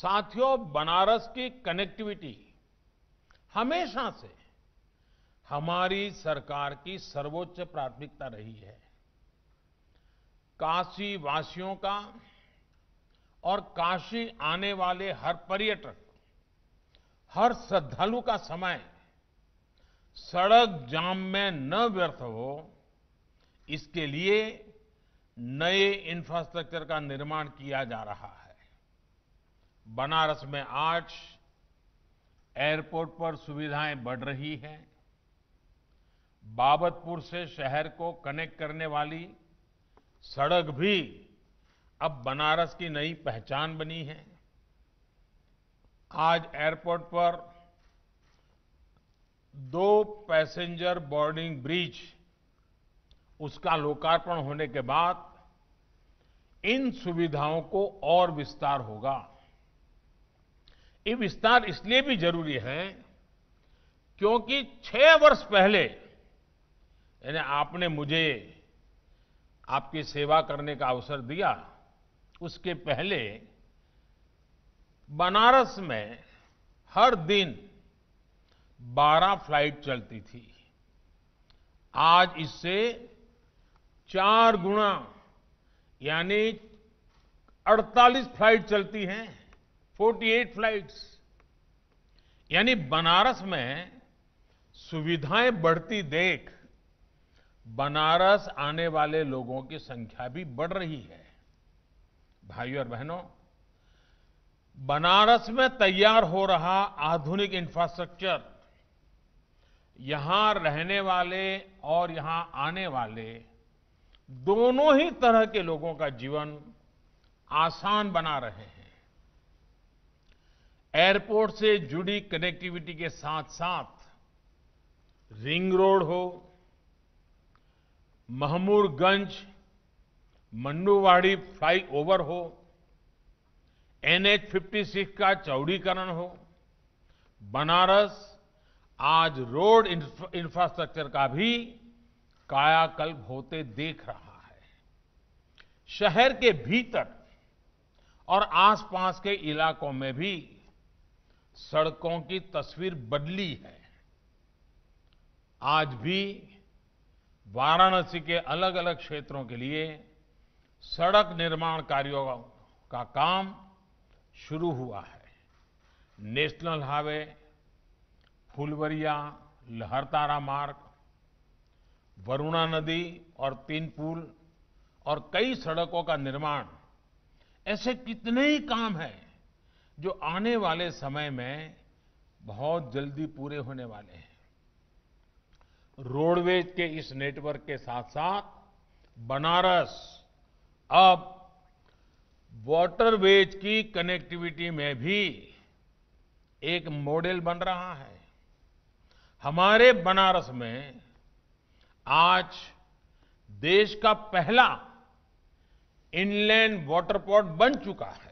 साथियों, बनारस की कनेक्टिविटी हमेशा से हमारी सरकार की सर्वोच्च प्राथमिकता रही है। काशी वासियों का और काशी आने वाले हर पर्यटक, हर श्रद्धालु का समय सड़क जाम में न व्यर्थ हो, इसके लिए नए इंफ्रास्ट्रक्चर का निर्माण किया जा रहा है। बनारस में आज एयरपोर्ट पर सुविधाएँ बढ़ रही हैं। बाबतपुर से शहर को कनेक्ट करने वाली सड़क भी अब बनारस की नई पहचान बनी है। आज एयरपोर्ट पर दो पैसेंजर बोर्डिंग ब्रिज उसका लोकार्पण होने के बाद इन सुविधाओं को और विस्तार होगा। ये विस्तार इसलिए भी ज़रूरी है क्योंकि छह वर्ष पहले, यानी आपने मुझे आपकी सेवा करने का अवसर दिया, उसके पहले बनारस में हर दिन 12 फ़्लाइट चलती थी। आज इससे चार गुना यानी 48 फ़्लाइट चलती हैं। 48 फ्लाइट्स यानी बनारस में सुविधाएँ बढ़ती देख बनारस आने वाले लोगों की संख्या भी बढ़ रही है। भाइयों और बहनों, बनारस में तैयार हो रहा आधुनिक इंफ्रास्ट्रक्चर यहाँ रहने वाले और यहाँ आने वाले दोनों ही तरह के लोगों का जीवन आसान बना रहे हैं। एयरपोर्ट से जुड़ी कनेक्टिविटी के साथ साथ रिंग रोड हो, महमूरगंज, मंडुवाड़ी फ्लाईओवर हो, एनएच 56 का चौड़ीकरण हो, बनारस, आज रोड इंफ्रास्ट्रक्चर का भी कायाकल्प होते देख रहा है। शहर के भीतर और आसपास के इलाकों में भी सड़कों की तस्वीर बदली है। आज भी वाराणसी के अलग अलग क्षेत्रों के लिए सड़क निर्माण कार्यों का काम शुरू हुआ है। नेशनल हाईवे, फुलवरिया, लहरतारा मार्ग, वरुणा नदी और तीन पुल और कई सड़कों का निर्माण। ऐसे कितने ही काम हैं जो आने वाले समय में बहुत जल्दी पूरे होने वाले हैं। रोडवेज़ के इस नेटवर्क के साथ साथ बनारस अब वाटरवेज की कनेक्टिविटी में भी एक मॉडल बन रहा है। हमारे बनारस में आज देश का पहला इनलैंड वाटर पोर्ट बन चुका है।